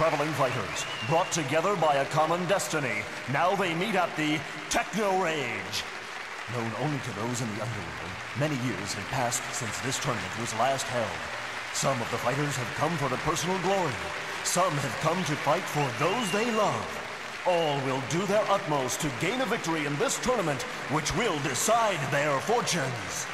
Traveling fighters, brought together by a common destiny. Now they meet at the Techno Rage. Known only to those in the underworld, many years have passed since this tournament was last held. Some of the fighters have come for the personal glory. Some have come to fight for those they love. All will do their utmost to gain a victory in this tournament, which will decide their fortunes.